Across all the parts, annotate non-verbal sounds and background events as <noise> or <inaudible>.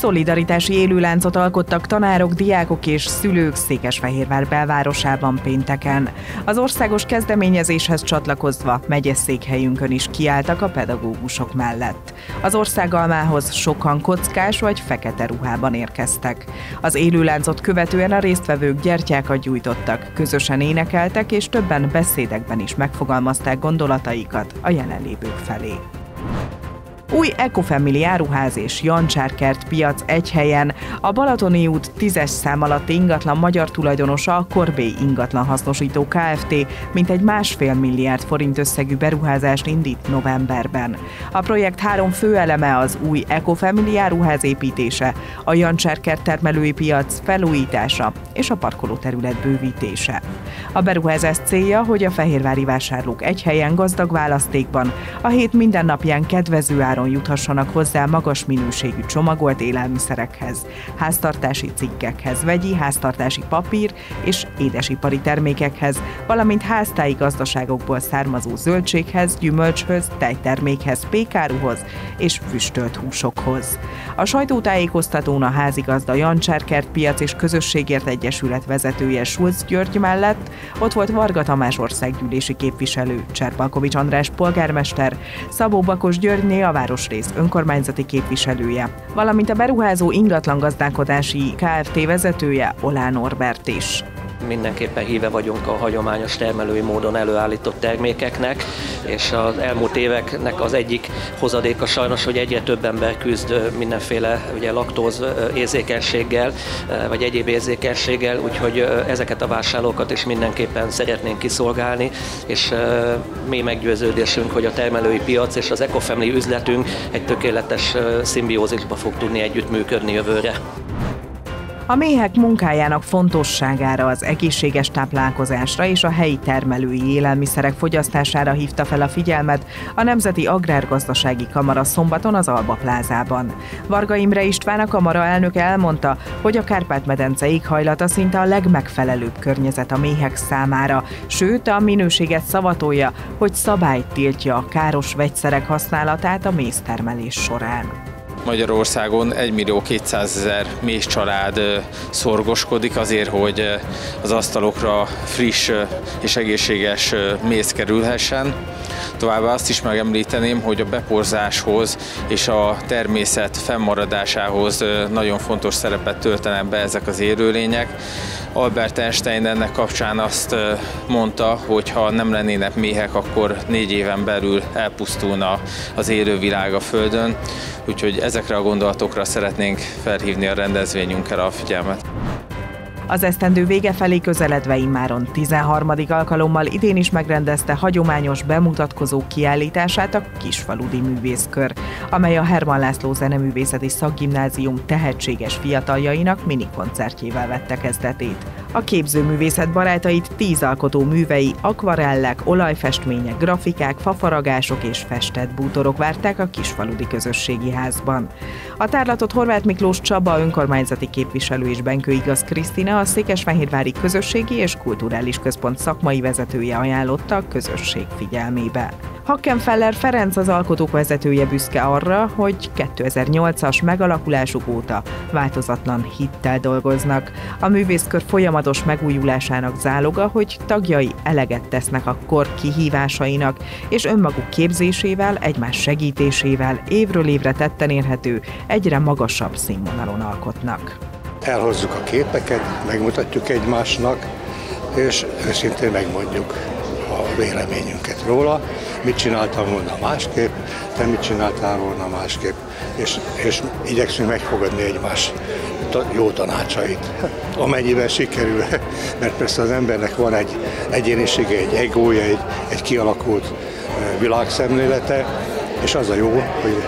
Szolidaritási élőláncot alkottak tanárok, diákok és szülők Székesfehérvár belvárosában pénteken. Az országos kezdeményezéshez csatlakozva megyeszékhelyünkön is kiálltak a pedagógusok mellett. Az országalmához sokan kockás vagy fekete ruhában érkeztek. Az élőláncot követően a résztvevők gyertyákat gyújtottak, közösen énekeltek és többen beszédekben is megfogalmazták gondolataikat a jelenlévők felé. Új Ecofamily áruház és Jancsárkert piac egy helyen. A Balatoni út 10-es szám alatt ingatlan magyar tulajdonosa a Korbé ingatlan hasznosító Kft. mintegy másfél milliárd forint összegű beruházást indít novemberben. A projekt három fő eleme az új Ecofamily áruház építése, a Jancsárkert termelői piac felújítása és a parkolóterület bővítése. A beruházás célja, hogy a fehérvári vásárlók egy helyen gazdag választékban a hét mindennapján kedvező áron áron juthassanak hozzá magas minőségű csomagolt élelmiszerekhez, háztartási cikkekhez, vegyi háztartási papír és édesipari termékekhez, valamint háztáji gazdaságokból származó zöldséghez, gyümölcshöz, tejtermékhez, pékáruhoz és füstölt húsokhoz. A sajtótájékoztatón a házigazda Jancsárkert Piac és Közösségért Egyesület vezetője Schulz György mellett ott volt Varga Tamás országgyűlési képviselő, Cserpalkovics András polgármester, Szabó Bakos Györgyné a városrész önkormányzati képviselője, valamint a beruházó ingatlan gazdálkodási Kft. vezetője Olán Norbert is mindenképpen híve vagyunk a hagyományos termelői módon előállított termékeknek, és az elmúlt éveknek az egyik hozadéka sajnos, hogy egyre több ember küzd mindenféle ugye, laktóz érzékenységgel, vagy egyéb érzékenységgel, úgyhogy ezeket a vásárlókat is mindenképpen szeretnénk kiszolgálni, és mi meggyőződésünk, hogy a termelői piac és az Ecofamily üzletünk egy tökéletes szimbiózisba fog tudni együttműködni jövőre. A méhek munkájának fontosságára, az egészséges táplálkozásra és a helyi termelői élelmiszerek fogyasztására hívta fel a figyelmet a Nemzeti Agrárgazdasági Kamara szombaton az Alba plázában. Varga Imre István a kamara elnöke elmondta, hogy a Kárpát-medence éghajlata szinte a legmegfelelőbb környezet a méhek számára, sőt a minőséget szavatolja, hogy szabályt tiltja a káros vegyszerek használatát a méztermelés során. Magyarországon 1 millió 200 ezer méz család szorgoskodik azért, hogy az asztalokra friss és egészséges méz kerülhessen. Továbbá azt is megemlíteném, hogy a beporzáshoz és a természet fennmaradásához nagyon fontos szerepet töltenek be ezek az élőlények. Albert Einstein ennek kapcsán azt mondta, hogy ha nem lennének méhek, akkor négy éven belül elpusztulna az élővilág a Földön. Úgyhogy ezekre a gondolatokra szeretnénk felhívni a rendezvényünkkel a figyelmet. Az esztendő vége felé közeledve immáron 13. alkalommal idén is megrendezte hagyományos bemutatkozó kiállítását a Kisfaludi Művészkör, amely a Herman László Zeneművészeti Szakgimnázium tehetséges fiataljainak mini koncertjével vette kezdetét. A képzőművészet barátait tíz alkotó művei, akvarellek, olajfestmények, grafikák, fafaragások és festett bútorok várták a Kisfaludi Közösségi Házban. A tárlatot Horváth Miklós Csaba önkormányzati képviselő és Benkő Igaz Krisztina a Székesfehérvári Közösségi és Kulturális Központ szakmai vezetője ajánlotta a közösség figyelmébe. Hackenfeller Ferenc az alkotók vezetője büszke arra, hogy 2008-as megalakulásuk óta változatlan hittel dolgoznak. A művészkör folyamatos megújulásának záloga, hogy tagjai eleget tesznek a kor kihívásainak, és önmaguk képzésével, egymás segítésével évről évre tetten érhető, egyre magasabb színvonalon alkotnak elhozzuk a képeket, megmutatjuk egymásnak, és őszintén megmondjuk a véleményünket róla, mit csináltam volna másképp, te mit csináltál volna másképp, és, és igyekszünk megfogadni egymás jó tanácsait, amennyiben sikerül, <laughs> mert persze az embernek van egy egyénisége, egy egója, egy, egy kialakult világszemlélete, és az a jó, hogy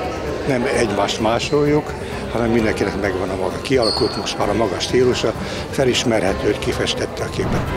nem egymást másoljuk, hanem mindenkinek megvan a maga kialakult most már a maga stílusa, felismerhető, hogy kifestette a képet.